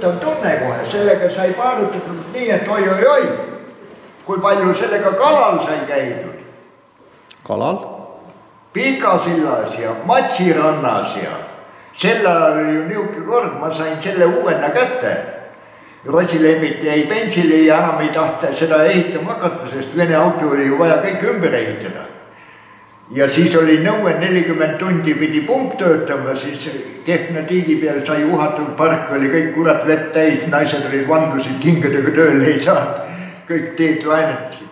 tuttav tunne kohe, sellega sai paarutatud nii, et oi-oi-oi, kui palju sellega kalal sai käidud. kalal? Pikasillas ja Matsi rannas ja sel ajal oli ju niisugune kord, ma sain selle uuena kätte. Rosilemmit jäi pensili ja enam ei tahta seda ehitama hakata, sest Vene auto oli ju vaja kõik ümber ehitada. Ja siis oli nõue nelikümmend tundi pidi pump töötama, siis Kehtna tiigi peal sai uhatud, park oli kõik kurat vett täis, naised olid vandusid kingadega tööle ei saanud, kõik teed laenetasid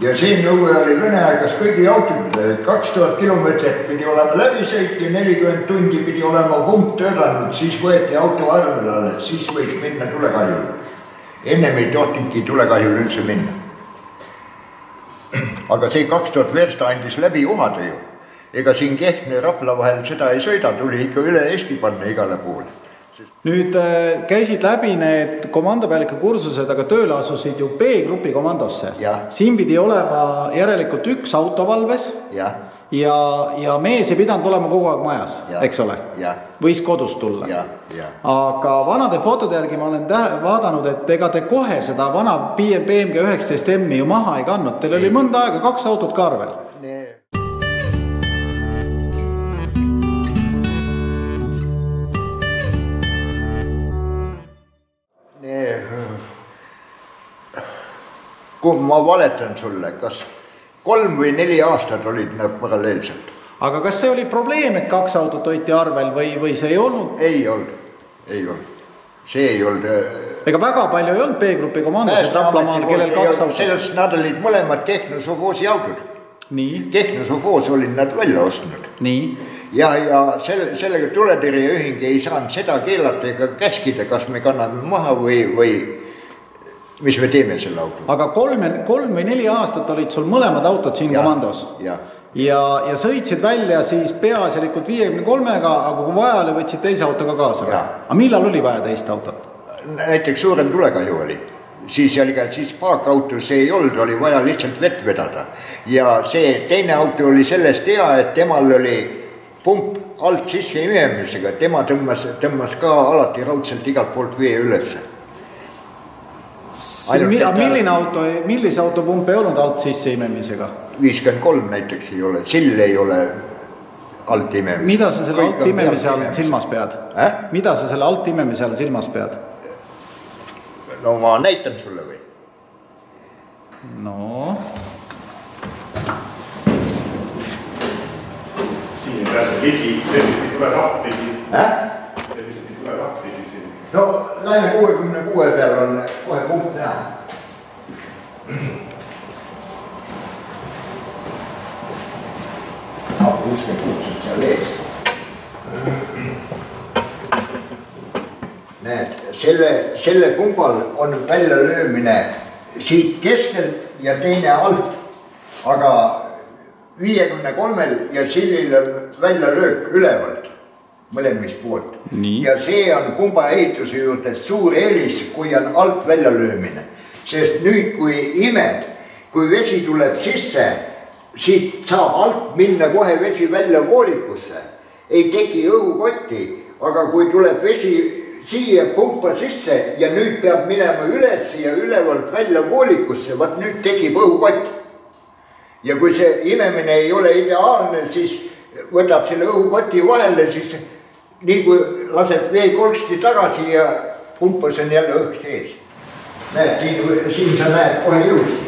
ja see nõue oli Vene aegas kõigi autodel, kaks tuhat kilomeetrit pidi olema läbisõit ja nelikümmend tundi pidi olema pump töötanud, siis võeti auto arvele alles, siis võis minna tulekahjule. ennem ei tohtinudki tulekahjule üldse minna. Aga see kaks tuhat versta andis läbi uhada ju. ega siin Kehtna ja Rapla vahel seda ei sõida, tuli ikka üle Eesti panna igale poole nüüd äh, käisid läbi need komandopealiku kursused, aga tööle asusid ju B-grupi komandosse. siin pidi olema järelikult üks auto valves. Ja, ja, mees ei pidanud olema kogu aeg majas, eks ole. võis kodust tulla. aga vanade fotode järgi ma olen tähe, vaadanud, et ega te kohe seda vana BMG üheksateist M-i ju maha ei kandnud, teil oli mõnda aega kaks autot ka arvel. Kui ma valetan sulle, kas kolm või neli aastat olid nad paralleelselt. aga kas see oli probleem, et kaks autot hoiti arvel või, või see ei olnud? ei olnud, ei olnud, see ei olnud. Äh, ega väga palju ei olnud B-grupi komandosid Raplamaal, kellel kaks autot. sellest nad olid mõlemad Kehtna sovhoosi autod. Kehtna sovhoos olid nad välja ostnud. ja, ja selle, sellega tuletõrjeühing ei saanud seda keelata ega käskida, kas me kanname maha või, või mis me teeme selle autoga. aga kolm, kolm või neli aastat olid sul mõlemad autod siin ja, komandos? ja, ja, ja sõitsid välja siis peaasjalikult viiekümne kolmega, aga kui vaja oli, võtsid teise auto ka kaasa või? aga millal oli vaja teist autot? näiteks suurem tulekahju oli siis jällegi, siis paakautos ei olnud, oli vaja lihtsalt vett vedada. ja see teine auto oli sellest hea, et temal oli pump alt sisse imemisega, tema tõmbas, tõmbas ka alati raudselt igalt poolt vee ülesse aga milline auto, millise auto pump ei olnud alt sisse imemisega? viiskümmend kolm näiteks ei ole, sill ei ole alt imemise. mida sa selle alt imemise all silmas pead äh?? mida sa selle alt imemise all silmas pead? no ma näitan sulle või? no. siin ei pääse ligi, sellist ei tule rappi äh?. sellist ei tule rappi no lähme kuuekümne kuue peal on kohe punkt näha. kuuskümmend kuus on seal ees. näed, selle, selle pumbal on väljalöömine siit keskelt ja teine alt. aga viiekümne kolmel ja sillil on väljalöök ülevalt mõlemist poolt. ja see on kumba ehituse juures suur eelis, kui on alt väljalöömine. sest nüüd, kui imed, kui vesi tuleb sisse, siit saab alt minna kohe vesi välja voolikusse, ei teki õhukotti, aga kui tuleb vesi siia pumpa sisse ja nüüd peab minema üles ja ülevalt välja voolikusse, vot nüüd tekib õhukott. ja kui see imemine ei ole ideaalne, siis võtab selle õhukoti vahele, siis nii kui lased veekolksti tagasi ja pumpas on jälle õhk sees. näed, siin, siin sa näed kohe ilusti.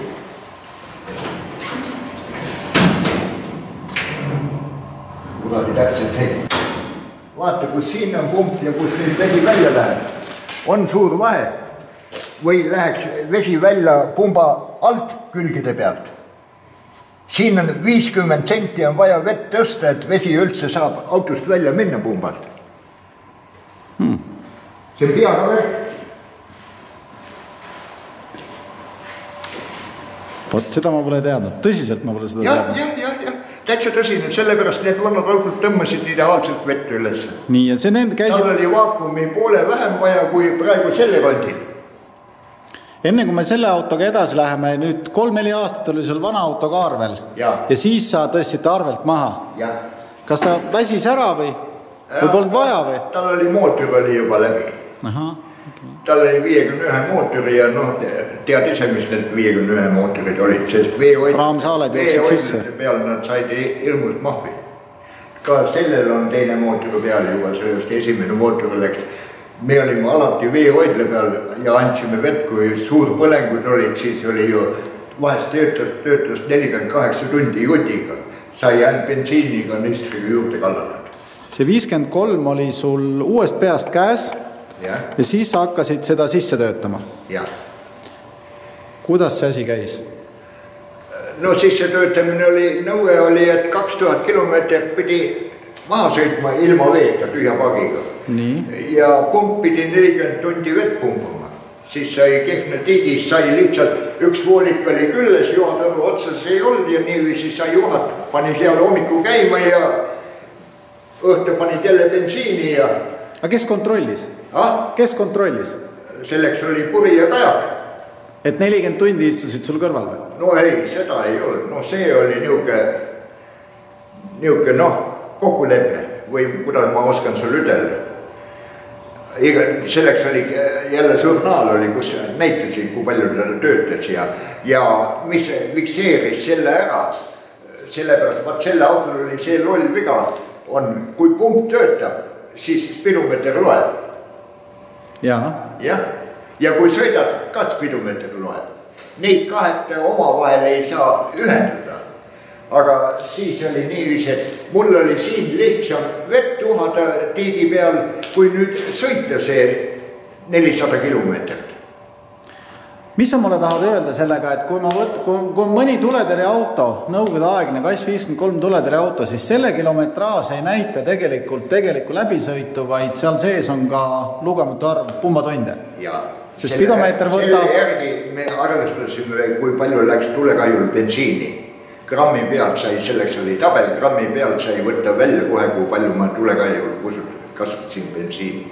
kuradi täpselt hei. vaata, kus siin on pump ja kus nüüd vesi välja läheb. on suur vahe. või läheks vesi välja pumba alt külgede pealt siin on viiskümmend senti on vaja vett tõsta, et vesi üldse saab autost välja minna pumbalt. See on peaga värk. vot seda ma pole teadnud, tõsiselt ma pole seda ja, teadnud. jah, jah, jah, täitsa tõsine, sellepärast need vanad autod tõmbasid ideaalselt vett üles. nii, ja see nende käisid. tal oli vaakumi poole vähem vaja kui praegu selle kandil enne kui me selle autoga edasi läheme, nüüd kolm-neli aastat oli sul vana auto ka arvel ja, ja siis sa tõstsid arvelt maha. kas ta väsis ära või? või polnud vaja või? tal oli mootor oli juba läbi. Tal oli viiekümne ühe mootori ja noh, tead ise, mis need viiekümne ühe mootorid olid, sest veehoid. raamsaaled jooksid sisse. peal nad said hirmus mahvi. ka sellel on teine mootor peal juba, sellest esimene mootor läks me olime alati veehoidla peal ja andsime vett, kui suurpõlengud olid, siis oli ju vahest töötas, töötas nelikümmend kaheksa tundi jutiga, sai ainult bensiiniganistriga juurde kallatud. see viiskümmend kolm oli sul uuest peast käes ja, ja siis sa hakkasid seda sisse töötama? jah. kuidas see asi käis? no sissetöötamine oli, nõue oli, et kaks tuhat kilomeetrit pidi maha sõitma ilma veeta, tühja pagiga. ja pump pidi nelikümmend tundi vett pumpama siis sai Kehtna tigis sai lihtsalt, üks voolik oli küljes, juhataru otsas ei olnud ja niiviisi sai juhat, pani seal hommikul käima ja õhtul panid jälle bensiini ja. Aga kes kontrollis ah?? kes kontrollis? selleks oli puri ja kajak. et nelikümmend tundi istusid sul kõrval või? no ei, seda ei olnud, no see oli niisugune, niisugune noh, kokkulepe või kuidas ma oskan sulle ütelda iga, selleks oli jälle žurnaal oli, kus näitasid, kui palju ta töötas ja, ja mis fikseeris selle ära. sellepärast, vaat selle autol oli see loll viga, on, kui pump töötab, siis spidomeeter loeb. jah, jah, ja kui sõidad, ka spidomeeter loeb. Neid kahte omavahel ei saa ühendada aga siis oli niiviisi, et mul oli siin lihtsam vett tuhada tiigi peal, kui nüüd sõita see nelisada kilomeetrit. Mis sa mulle tahad öelda sellega, et kui ma võt-, kui, kui mõni tuletõrjeauto, nõukogudeaegne Kass viiskümmend kolm tuletõrjeauto, siis selle kilometraaž ei näita tegelikult tegelikku läbisõitu, vaid seal sees on ka lugematu arv pumbatunde. sest spidomeeter võtab. selle järgi me arvestasime, kui palju läks tulekahjul bensiini grammi pealt sai, selleks oli tabel, grammi pealt sai võtta välja kohe, kui palju ma tulekahjul kasutasin bensiini.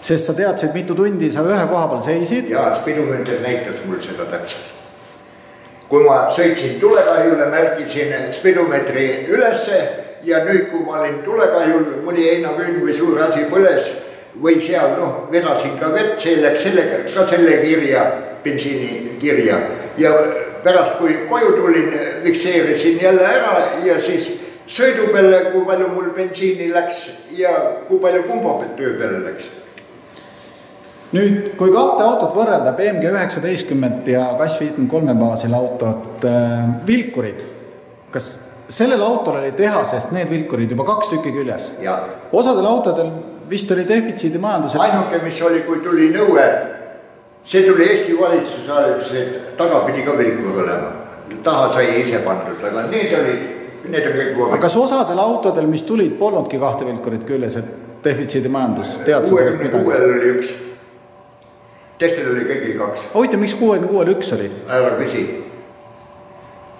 Sest sa teadsid, mitu tundi sa ühe koha peal seisid? jaa, spidomeeter näitas mul seda täpselt. kui ma sõitsin tulekahjule, märkisin spidomeetri ülesse ja nüüd, kui ma olin tulekahjul, mõni heinaküün või suur asi põles või seal noh, vedasin ka vett, see läks sellega ka selle kirja, bensiini kirja ja pärast, kui koju tulin, fikseerisin jälle ära ja siis sõidu peale, kui palju mul bensiini läks ja kui palju pumba töö peale läks. Nüüd, kui kahte autot võrrelda, BMG üheksateistkümmet ja Kass viitkümmend kolme baasil autot äh,, vilkurid, kas sellel autol oli tehasest need vilkurid juba kaks tükki küljes? osadel autodel vist oli defitsiidi majandusel. ainuke, mis oli, kui tuli nõue see tuli Eesti valitsuse ajal, see taga pidi ka vilkur olema, taha sai ise pandud, aga need olid, need on kõik aga kas osadel autodel, mis tulid, polnudki kahte vilkurit küljes, et defitsiidi majandus, tead sa sellest midagi? kuuel oli üks, teistel oli kõigil kaks. huvitav, miks kuuekümne kuuel üks oli? ära küsi.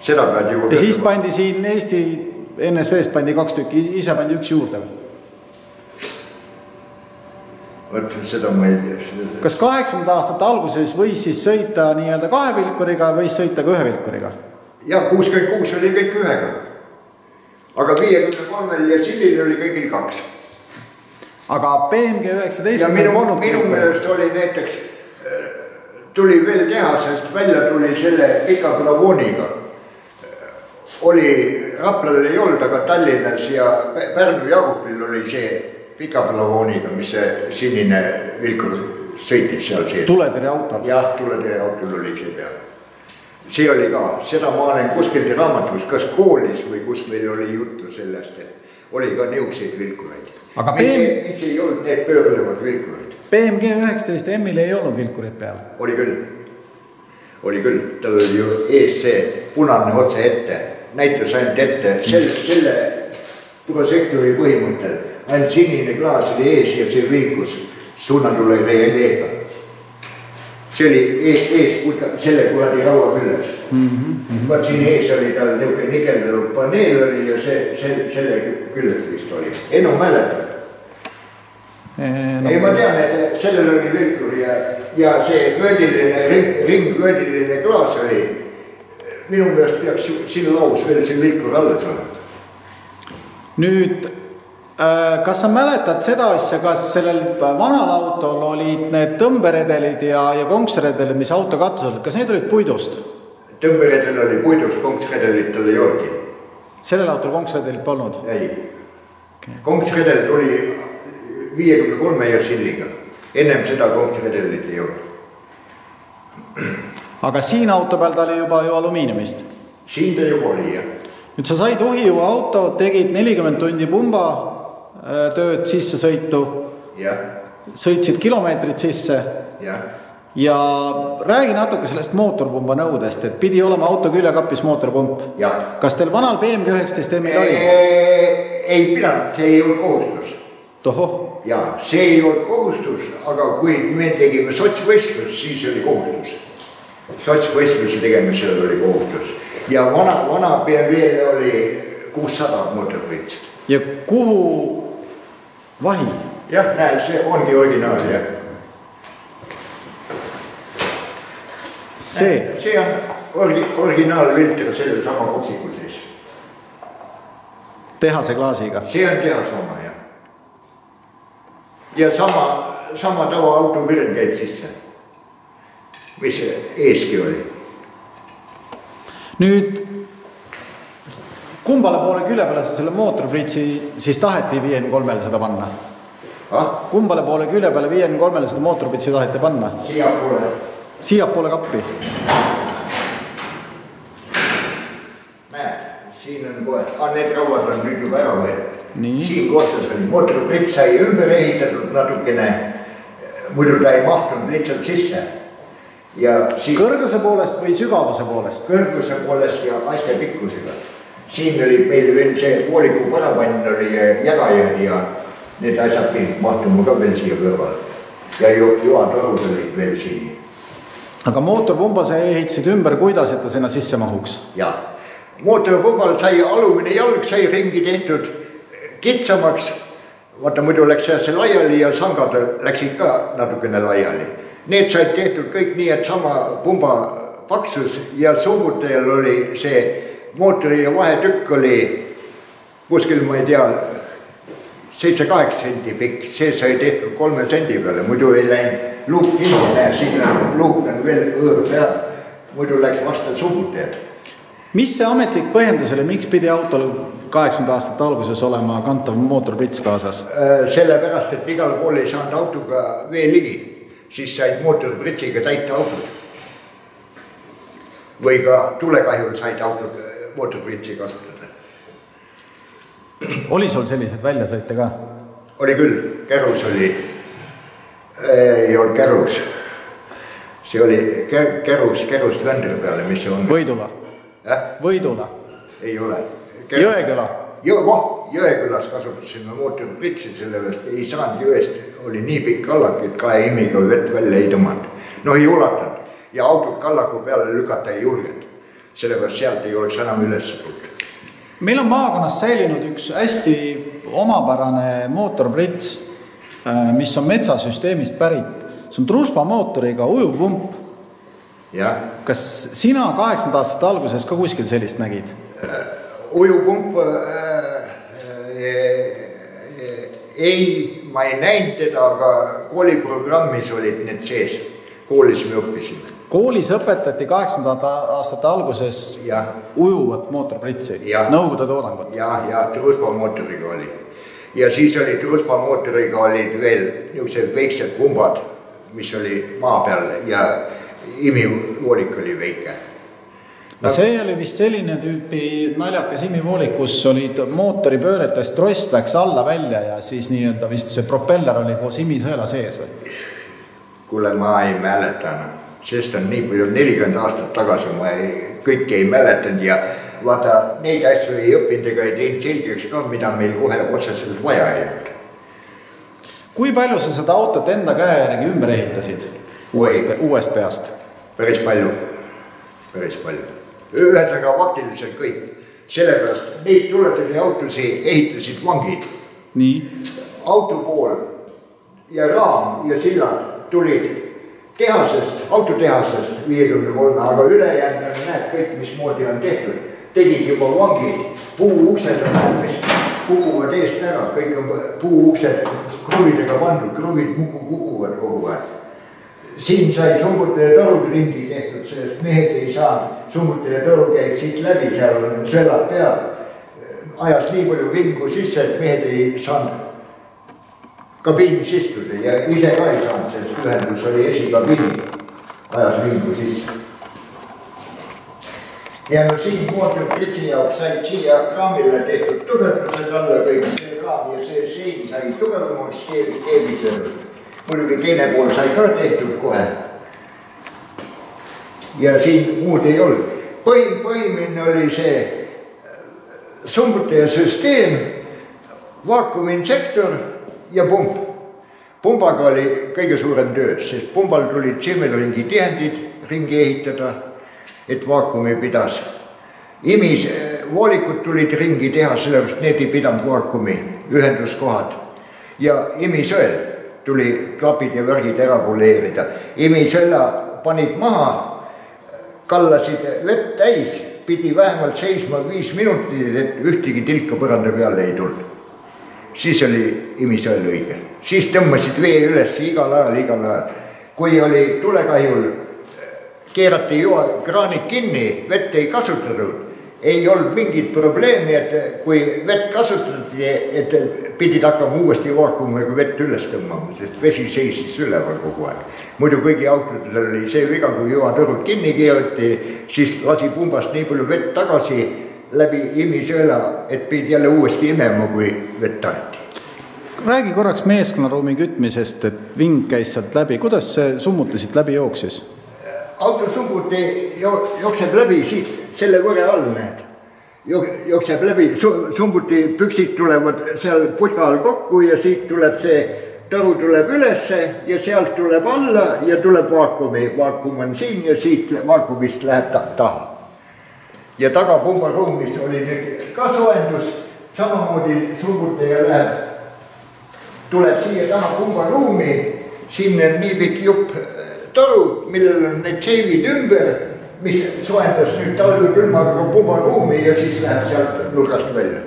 seda pead juba. ja siis pandi siin Eesti NSV-st pandi kaks tükki, ise pandi üks juurde või? vot seda ma ei tea. kas kaheksakümnendate aastate alguses võis siis sõita nii-öelda kahe vilkuriga, võis sõita ka ühe vilkuriga? jah, kuuskümmend kuus oli kõik ühega. aga viiekümne kolmel ja Sillil oli kõigil kaks. aga BMG üheksateist. ja minu, meelest oli näiteks, tuli veel tehasest välja, tuli selle pika plavooniga oli, Raplal ei olnud, aga Tallinnas ja Pärnu Jagupil oli see pika plavooniga, mis see sinine vilkur sõitis seal sees. tuletõrjeautol? jah, tuletõrjeautol oli see peal. see oli ka, seda ma olen kuskilt raamatus, kas koolis või kus meil oli juttu sellest, et oli ka niisuguseid vilkureid. aga mis ei, mis ei olnud need pöörlevad vilkurid. BMG üheksateist M-il ei olnud vilkurit peal? oli küll, oli küll, tal oli ju ees see punane otse ette, näitas ainult ette selle, selle prožektori põhimõttel ainult sinine klaas oli ees ja see vilkus suunatule releega. see oli ees, ees selle kuradi raua küljes mm. -hmm. vaat siin ees oli tal niisugune nikeldatud paneel oli ja see, see, selle küljes vist oli, Enno mäletab No, ei, ma tean, et sellel oli vilkur ja, ja see vöödiline ring, ringvöödiline klaas oli. minu meelest peaks siin laus veel see vilkur alles olema. nüüd Äh, kas sa mäletad seda asja, kas sellel vanal autol olid need tõmberedelid ja, ja konksredelid, mis auto katusel olid, kas need olid puidust? tõmberedel oli puidust, konksredelit tal ei olnudki. sellel autol konksredelit polnud? ei okay.. konksredel tuli viiekümne kolme ja silliga, ennem seda konksredelit ei olnud. aga siin auto peal ta oli juba ju alumiiniumist? siin ta juba oli jah. nüüd sa said Uhiu auto, tegid nelikümmend tundi pumba Äh, tööd sissesõitu. sõitsid kilomeetrid sisse. ja räägi natuke sellest mootorpumba nõudest, et pidi olema auto küljekapis mootorpump. kas teil vanal BMG üheksateist M-il oli? ei pidanud, see ei olnud kohustus. tohoh. Ja see ei olnud kohustus, aga kui me tegime sotsvõistlust, siis oli kohustus. sotsvõistluse tegemisel oli kohustus ja vana, vana BMW oli kuussada mootorprits. ja kuhu vahi. jah, näe, see ongi originaal jah. see. see on orgi-, originaalfilter sellesama koksiku sees. tehase klaasiga. see on tehase oma jah. Ja sama, sama tavaauto pirn käib sisse. mis eeski oli. nüüd kumbale poole külje peale sa selle mootorpritsi siis taheti viiekümne kolmele seda panna ah?? kumbale poole külje peale viiekümne kolmele seda mootorpritsi taheti panna? siiapoole. siiapoole kappi? näed, siin on kohe ah,, need rauad on nüüd juba ära võetud. Siin kohtas oli, mootoriprits sai ümber ehitatud natukene, muidu ta ei mahtunud lihtsalt sisse ja siis. kõrguse poolest või sügavuse poolest? kõrguse poolest ja asja pikkusega siin oli meil veel see vooliku paravann oli jagajad ja need asjad pidid mahtuma ka veel siia kõrvale. ja ju joatorud olid veel siin. aga mootorpumba sa ehitasid ümber, kuidas, et ta sinna sisse mahuks? jah, mootorpumbal sai alumine jalg sai ringi tehtud kitsamaks. vaata muidu läks see laiali ja sangad läksid ka natukene laiali. Need said tehtud kõik nii, et sama pumba paksus ja summutajal oli see mootori vahetükk oli kuskil, ma ei tea, seitse-kaheksa sendi pikk, see sai tehtud kolme sendi peale, muidu ei läinud luuk kinni, näe, siin on luuk on veel õõr peal, muidu läks vastu summutajad. Mis see ametlik põhjendus oli, miks pidi autol kaheksakümnenda aastate alguses olema kantav mootorprits kaasas? Äh, sellepärast, et igal pool ei saanud autoga vee ligi, siis said mootoripritsiga täita autod. või ka tulekahjul said autod mootorpritsi kasutada. oli sul selliseid väljasõite ka? oli küll, kärus oli, ei olnud kärus. see oli kär-, kärus, kärust Vändra peale, mis see on? Võidula äh?? Võidula? ei ole. Jõeküla? Jõ-, voh, Jõekülas kasutasime mootorpritsi, sellepärast ei saanud jõest, oli nii pikk kallak, et kahe immiga vett välja ei tõmmanud. no ei ulatanud ja autot kallaku peale lükata ei julgenud sellepärast sealt ei oleks enam üles tulnud. meil on maakonnas säilinud üks hästi omapärane mootorprits, äh, mis on metsasüsteemist pärit. see on truspa mootoriga ujuvpump. Kas sina kaheksakümnenda aastate alguses ka kuskil sellist nägid uh,? ujuvpump äh, äh, ei, ma ei näinud teda, aga kooliprogrammis olid need sees, koolis me õppisime koolis õpetati kaheksakümnendate aastate alguses ja. ujuvat mootorpritsi, Nõukogude toodangut. ja, ja Truspa mootoriga oli. ja siis oli Truspa mootoriga olid veel niisugused väiksed pumbad, mis oli maa peal ja imivoolik oli väike no see oli vist selline tüüpi naljakas imivoolik, kus olid mootoripööretest tross läks alla välja ja siis nii-öelda vist see propeller oli koos imisõela sees või? kuule, ma ei mäleta enam sest on nii palju, nelikümmend aastat tagasi ma ei, kõike ei mäletanud ja vaata, neid asju ei õppinud ega ei teinud selgeks ka, mida meil kohe otseselt vaja ei olnud. kui palju sa seda autot enda käe järgi ümber ehitasid uuest, uuest peast? päris palju, päris palju. ühesõnaga faktiliselt kõik, sellepärast neid tuletõrjeautosid ehitasid vangid. nii? auto pool ja raam ja sillad tulid tehasest, autotehasest viiekümne kolme, aga ülejäänud on, näed kõik, mismoodi on tehtud. tegid juba vangid, puuuksed on mis kukuvad eest ära, kõik on puuuksed kruvidega pandud, kruvid kukuvad kogu aeg. Siin sai summutaja torud ringi tehtud, sest mehed ei saanud, summutaja toru käib siit läbi, seal on sõelad peal. ajas nii palju vingu sisse, et mehed ei saanud kabiinis istuda ja ise ka ei saanud, sest ühendus oli esikabiini, ajas vingu sisse ja no siin mootorpritsi jaoks said siia raamile tehtud tugevdused alla kõik see raam ja see sein sai tugevamaks keevitatud. Muidugi teine pool sai ka tehtud kohe. ja siin muud ei olnud. põhim, põhimine oli see äh, sumbutaja süsteem, vaakuminsektor ja pump. pumbaga oli kõige suurem töö, sest pumbal tulid Simmelingi tihendid ringi ehitada et vaakumi pidas. imis, voolikud tulid ringi teha, sellepärast need ei pidanud vaakumi ühenduskohad. ja imisõel tuli klapid ja värgid ära poleerida, imisõela panid maha, kallasid vett täis, pidi vähemalt seisma viis minutit, et ühtegi tilka põranda peale ei tulnud. siis oli imisõel õige, siis tõmbasid vee üles igal ajal, igal ajal. kui oli tulekahjul keerati joakraanid kinni, vett ei kasutatud. Ei olnud mingit probleemi, et kui vett kasutati, et pidid hakkama uuesti vaakumiga vett üles tõmbama, sest vesi seisis üleval kogu aeg. muidu kõigi autodel oli see viga, kui joatorud kinni keerati, siis lasi pumbast nii palju vett tagasi läbi imisõela, et pidi jälle uuesti imema, kui vett taheti räägi korraks meeskonnaruumi kütmisest, et ving käis sealt läbi, kuidas see summuti siit läbi jooksis? Autosummuti jookseb läbi siit selle võre all, näed. jookseb läbi, summuti püksid tulevad seal putka all kokku ja siit tuleb see taru tuleb ülesse ja sealt tuleb alla ja tuleb vaakumi, vaakum on siin ja siit vaakumist läheb ta taha. ja tagapumbaruumis oli nüüd ka soojendus, samamoodi summutaja läheb, tuleb siia taha pumbaruumi, siin on nii pikk jupp toru, millel on need seivid ümber, mis soojendas nüüd talvekülmaga pumbaruumi ja siis läheb sealt nurgast välja.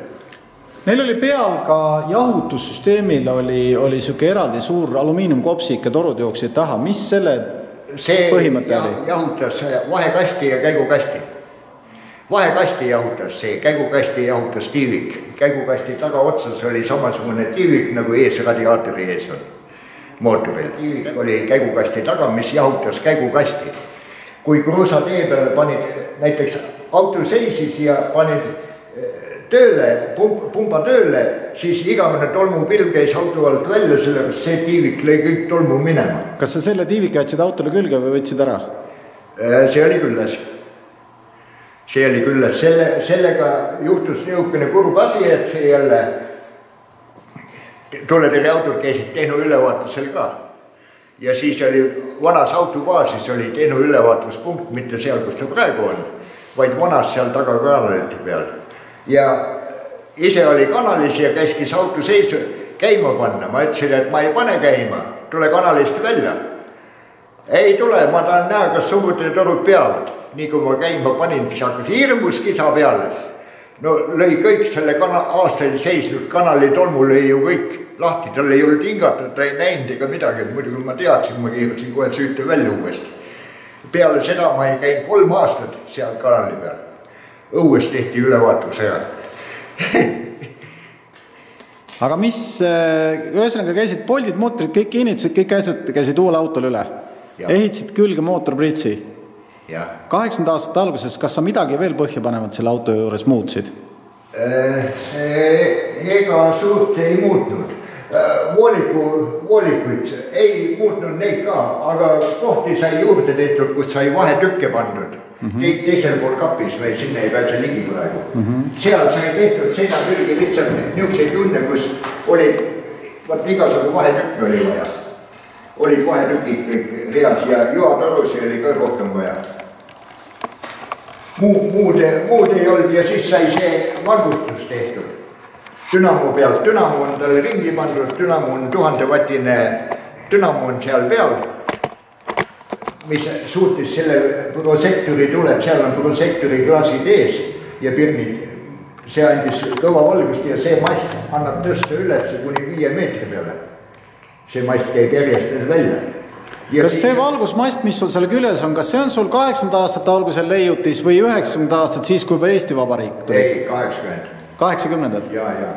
Neil oli peal ka jahutussüsteemil oli, oli sihuke eraldi suur alumiiniumkopsik ja torud jooksid taha, mis selle see põhimõte jah, oli? jahutas vahekasti ja käigukasti. vahekasti jahutas see, käigukasti jahutas tiivik, käigukasti tagaotsas oli samasugune tiivik nagu ees radiaatori ees on mootoril. oli käigukasti taga, mis jahutas käigukasti. kui kruusatee peale panid, näiteks auto seisis ja panid eh, tööle, pump, pumba tööle, siis igavene tolmupilv käis auto alt välja, sellepärast see tiivik lõi kõik tolmu minema. kas sa selle tiivika jätsid autole külge või võtsid ära? Eh, see oli küljes. see oli küljes, selle, sellega juhtus niisugune kurb asi, et see jälle tuletõrjeautod käisid tehnoülevaatusel ka. ja siis oli vanas autobaasis oli tehnoülevaatuspunkt, mitte seal, kus ta praegu on, vaid vanas seal taga kanalite peal. ja ise oli kanalis ja käskis auto seisu, käima panna, ma ütlesin, et ma ei pane käima, tule kanalist välja. ei tule, ma tahan näha, kas summutitorud peavad. nii kui ma käima panin, siis hakkas hirmus kisa peale no lõi kõik selle kana-, aastaid seisnud kanali tolmu lõi ju kõik lahti, tal ei olnud hingatud, ta ei näinud ega midagi, muidugi ma teadsin, ma keerasin kohe süüte välja uuesti. peale seda ma ei käinud kolm aastat seal kanali peal. õues tehti ülevaatus ära aga mis, äh, ühesõnaga käisid poldid, mootorid kõik kinnitasid, kõik asjad käisid uuele autole üle. ehitasid külge mootorpritsi kaheksakümnenda aastate alguses, kas sa midagi veel põhjapanevat selle auto juures muutsid? Äh, äh, ega suurt ei muutnud. Äh, vooliku, voolikuid ei muutnud neid ka, aga kohti sai juurde tehtud, kus sai vahetükke pandud mm. -hmm. Te, teisel pool kapis või sinna ei pääse ligi praegu mm. -hmm. seal sai tehtud seina külge lihtsalt niisuguseid junne, kus olid, vot igasugu vahetükke oli vaja. olid vahetükid kõik reas ja joatarusi oli ka rohkem vaja muu, muud, muud ei olnud ja siis sai see valgustus tehtud. Dünamo pealt, dünamo on talle ringi pandud, dünamo on tuhandevatine, dünamo on seal peal. mis suutis selle prožektori tuleb, seal on prožektori klaasid ees ja pirnid see andis kõva valgust ja see mast annab tõsta üles kuni viie meetri peale. see mast käib järjest välja. kas see valgusmast, mis sul seal küljes on, kas see on sul kaheksakümnenda aastate algusel leiutis või üheksakümnenda aastat, siis kui juba Eesti Vabariik tuli? ei, kaheksakümmend. Kaheksakümnendad? ja, ja.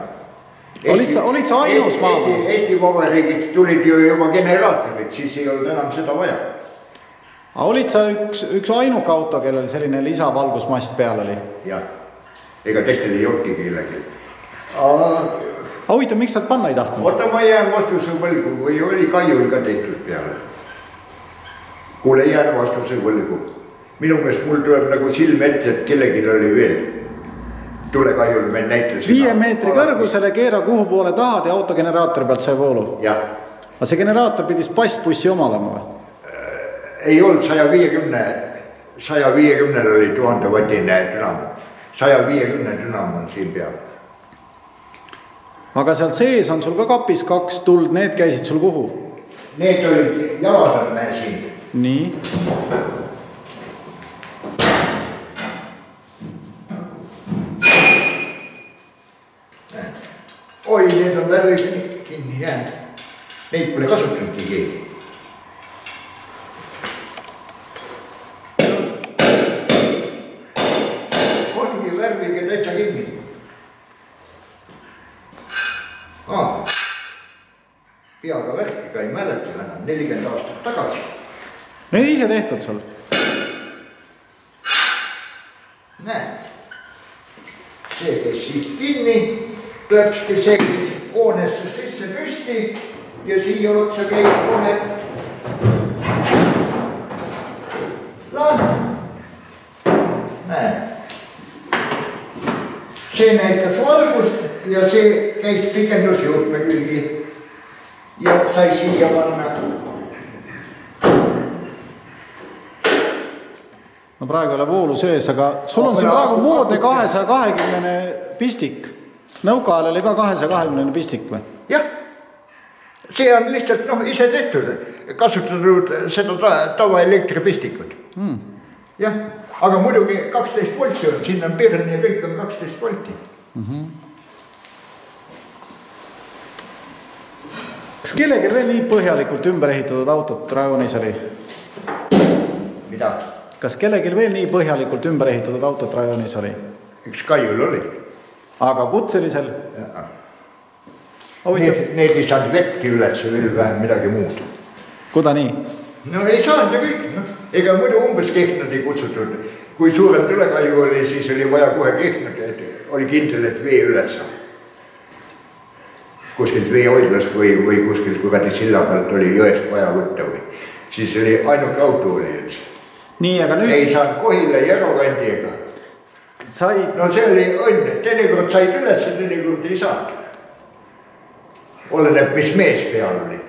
olid sa, olid sa ainus maamaas? Eesti, Vabariigist tulid ju juba generaatorid, siis ei olnud enam seda vaja. aga olid sa üks, üks ainuke auto, kellel selline lisavalgusmast peal oli? jah ega teistel ei olnudki kellelgi. huvitav, miks sealt panna ei tahtnud? oota, ma jään vastuse võlgu või oli Kaiul ka tehtud peale? kuule, jään vastuse võlgu. minu meelest mul tuleb nagu silm ette, et kellelgi oli veel. Tule Kaiul, me näitasime. viie meetri kõrgusele, keera kuhu poole tahad ja autogeneraatori pealt sai voolu. aga see generaator pidi spassbussi oma olema või? ei olnud saja viiekümne, saja viiekümnel oli tuhande vatine dünamo saja viiekümne dünam on siin peal. aga seal sees on sul ka kapis kaks tuld, need käisid sul kuhu? Need olid jalad on meil siin. nii. Oi, need on väga kinni jäänud. Neid pole kasutanudki keegi peaga värki ka ei mäleta enam, nelikümmend aastat tagasi. Need ise tehtud sul? näed, see käis siit kinni, klõpsti, see käis hoonesse sisse püsti ja siia otsa käis kohe lamp. näed, see näitas valgust ja see käis pikendusjuhtme külgi ja sai siia panna. no praegu ei ole voolu sees, aga sul on siin praegu moodne kahesaja kahekümnene pistik. Nõukaajal oli ka kahesaja kahekümnene pistik või? jah, see on lihtsalt noh, ise tehtud, kasutatud seda tavaelektripistikut hmm.. jah, aga muidugi kaksteist volti on, siin on pirn ja kõik on kaksteist volti mm. -hmm kas kellelgi veel nii põhjalikult ümber ehitatud autot rajonis oli? mida? kas kellelgi veel nii põhjalikult ümber ehitatud autot rajonis oli? üks Kaiul oli. Aga kutselisel? Need, need ei saanud vettki üles, veel vähem midagi muud. kuida nii? no ei saanud ju kõik, noh, ega muidu umbes Kehtnad ei kutsutud. kui suurem tulekahju oli, siis oli vaja kohe Kehtnad, et oli kindel, et vee üles saab kuskilt veehoidlast või, või kuskilt kuradi silla pealt oli jõest vaja võtta või, siis oli ainuke auto oli üldse. nii, aga nüüd. ei saanud Kohila Järva kandi ega. Sai. no see oli õnn, teinekord said üles, teinekord ei saanud. oleneb, mis mees peal oli